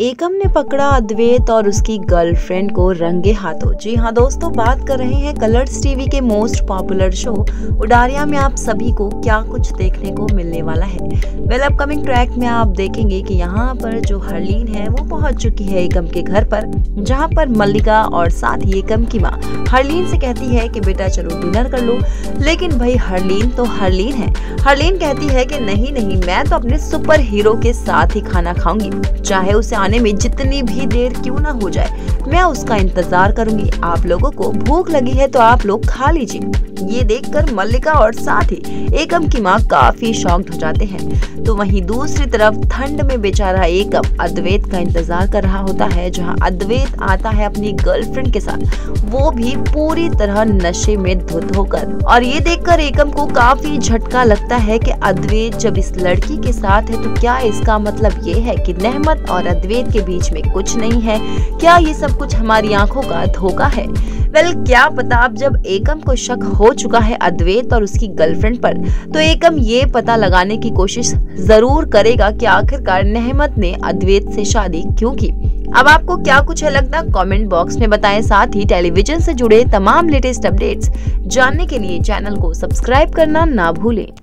एकम ने पकड़ा अद्वैत और उसकी गर्लफ्रेंड को रंगे हाथों। जी हाँ दोस्तों, बात कर रहे हैं कलर्स टीवी के मोस्ट पॉपुलर शो उडारिया में आप सभी को क्या कुछ देखने को मिलने वाला है। वेल अपकमिंग ट्रैक में आप देखेंगे कि यहाँ पर जो हरलीन है, वो पहुँच चुकी है एकम के घर पर, जहाँ पर मल्लिका और साथ ही एकम की माँ। हरलीन से कहती है कि, बेटा, चलो डिनर कर लो। लेकिन भाई हरलीन तो हरलीन है। हरलीन कहती है कि, नहीं नहीं, मैं तो अपने सुपर हीरो के साथ ही खाना खाऊँगी। चाहे उसे आने में जितनी भी देर क्यों ना हो जाए। मैं उसका इंतज़ार करूँगी। आप लोगों को भूख लगी है तो आप लोग खा लीजिए। ये देखकर मल्लिका और साथ ही एकम की माँ काफ़ी शॉक्ड हो जाते हैं। तो वहीं दूसरी तरफ़ ठंड में बेचारा एकम अद्वैत का इंतज़ार कर रहा होता है, जहाँ अद्वैत आता है अपनी गर्लफ्रेंड के साथ। वो भी पूरी तरह नशे में धुत होकर। और ये देखकर एकम को काफ़ी झटका लगता है कि अद्वैत जब इस लड़की के साथ है तो क्या इसका मतलब ये है कि नहमत और अद्वैत के बीच में कुछ नहीं है? क्या ये सब कुछ हमारी आँखों का धोखा है। वेल well, क्या पता अब जब एकम को शक हो चुका है अद्वैत और उसकी गर्लफ्रेंड पर तो एकम ये पता लगाने की कोशिश ज़रूर करेगा कि आखिरकार नहमत ने अद्वैत से शादी क्यों की। अब आपको क्या कुछ है लगता? कमेंट बॉक्स में बताएँ। साथ ही टेलीविज़न से जुड़े तमाम लेटेस्ट अपडेट्स जानने के लिए चैनल को सब्सक्राइब करना ना भूलें।